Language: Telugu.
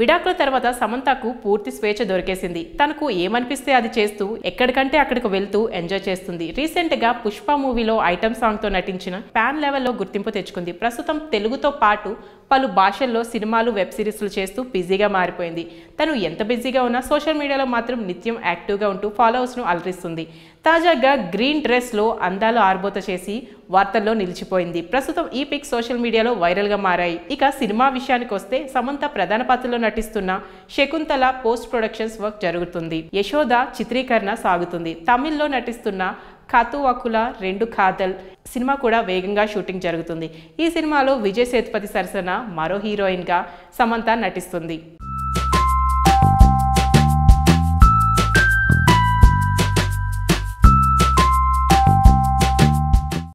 విడాకుల తర్వాత సమంతకు పూర్తి స్వేచ్ఛ దొరికేసింది. తనకు ఏమనిపిస్తే అది చేస్తూ ఎక్కడికంటే అక్కడికి వెళ్తూ ఎంజాయ్ చేస్తుంది. రీసెంట్గా పుష్ప మూవీలో ఐటమ్ సాంగ్తో నటించిన ప్యాన్ లెవెల్లో గుర్తింపు తెచ్చుకుంది. ప్రస్తుతం తెలుగుతో పాటు పలు భాషల్లో సినిమాలు వెబ్ సిరీస్లు చేస్తూ బిజీగా మారిపోయింది. తను ఎంత బిజీగా ఉన్నా సోషల్ మీడియాలో మాత్రం నిత్యం యాక్టివ్గా ఉంటూ ఫాలోవర్స్ను అలరిస్తుంది. తాజాగా గ్రీన్ డ్రెస్లో అందాలు ఆర్బోత చేసి వార్తల్లో నిలిచిపోయింది. ప్రస్తుతం ఈ పిక్ సోషల్ మీడియాలో వైరల్గా మారాయి. ఇక సినిమా విషయానికి వస్తే సమంత ప్రధాన పాత్రలో నటిస్తున్న శకుంతల పోస్ట్ ప్రొడక్షన్స్ వర్క్ జరుగుతుంది. యశోద చిత్రీకరణ సాగుతుంది. తమిళ్ళో నటిస్తున్న ఖాతువాకుల రెండు ఖాదల్ సినిమా కూడా వేగంగా షూటింగ్ జరుగుతుంది. ఈ సినిమాలో విజయ్ సేతుపతి సరసన మరో హీరోయిన్గా సమంత నటిస్తుంది.